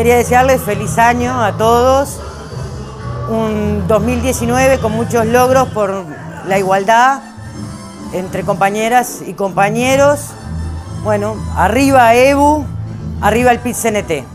quería desearles feliz año a todos, un 2019 con muchos logros por la igualdad entre compañeras y compañeros. Bueno, arriba EBU, arriba el PIT-CNT.